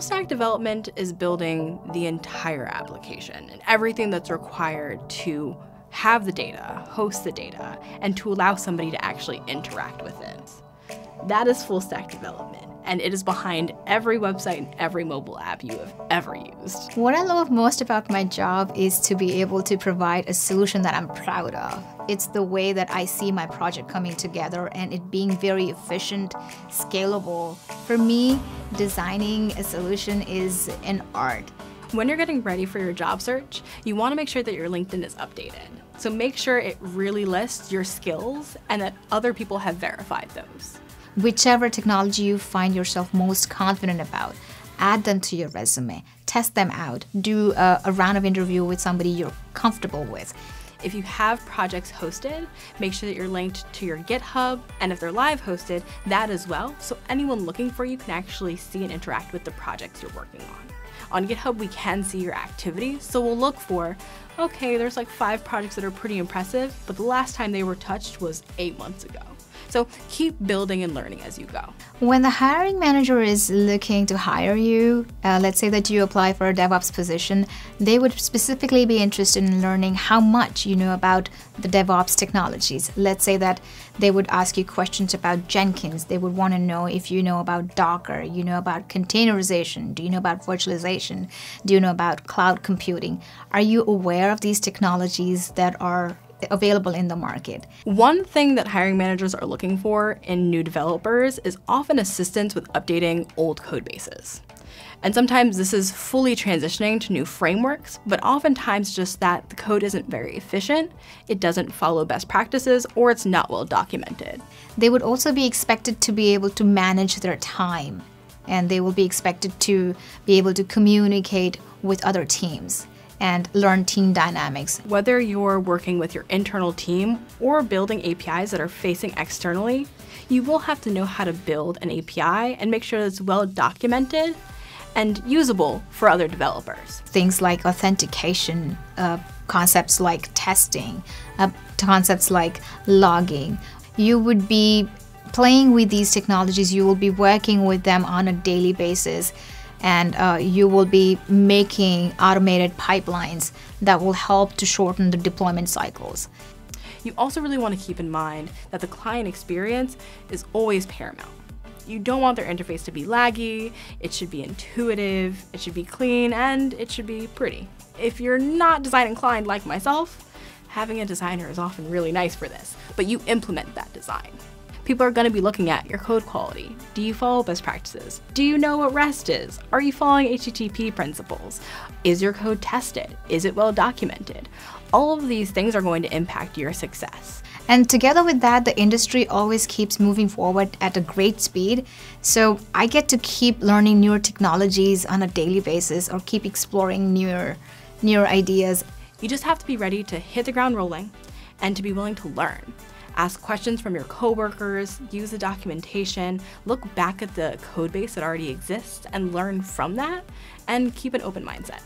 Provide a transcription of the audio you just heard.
stack development is building the entire application and everything that's required to have the data, host the data, and to allow somebody to actually interact with it. That is full stack development, and it is behind every website and every mobile app you have ever used. What I love most about my job is to be able to provide a solution that I'm proud of. It's the way that I see my project coming together and it being very efficient, scalable. For me, designing a solution is an art. When you're getting ready for your job search, you want to make sure that your LinkedIn is updated. So make sure it really lists your skills and that other people have verified those whichever technology you find yourself most confident about add them to your resume. Test them out. Do a, a, round of interview with somebody you're comfortable with. If you have projects hosted make sure that you're linked to your github and if they're live hosted that as well so anyone looking for you can actually see and interact with the projects you're working on. On github we can see your activity so we'll look for okay there's like five projects that are pretty impressive but the last time they were touched was eight months ago so keep building and learning as you go. When the hiring manager is looking to hire you, uh, let's say that you apply for a DevOps position, they would specifically be interested in learning how much you know about the DevOps technologies. Let's say that they would ask you questions about Jenkins. They would want to know if you know about Docker, you know about containerization, do you know about virtualization, do you know about cloud computing? Are you aware of these technologies that are available in the market. One thing that hiring managers are looking for in new developers is often assistance with updating old code bases. And sometimes this is fully transitioning to new frameworks, but oftentimes just that the code isn't very efficient, it doesn't follow best practices, or it's not well documented. They would also be expected to be able to manage their time, and they will be expected to be able to communicate with other teams and learn team dynamics. Whether you're working with your internal team or building APIs that are facing externally, you will have to know how to build an API and make sure that it's well documented and usable for other developers. Things like authentication, uh, concepts like testing, uh, concepts like logging. You would be playing with these technologies, you will be working with them on a daily basis and uh, you will be making automated pipelines that will help to shorten the deployment cycles. You also really want to keep in mind that the client experience is always paramount. You don't want their interface to be laggy, it should be intuitive, it should be clean, and it should be pretty. If you're not design inclined like myself, having a designer is often really nice for this, but you implement that design. People are going to be looking at your code quality. Do you follow best practices? Do you know what REST is? Are you following HTTP principles? Is your code tested? Is it well documented? All of these things are going to impact your success. And together with that, the industry always keeps moving forward at a great speed. So I get to keep learning newer technologies on a daily basis or keep exploring newer, newer ideas. You just have to be ready to hit the ground rolling and to be willing to learn. Ask questions from your coworkers, use the documentation, look back at the code base that already exists and learn from that, and keep an open mindset.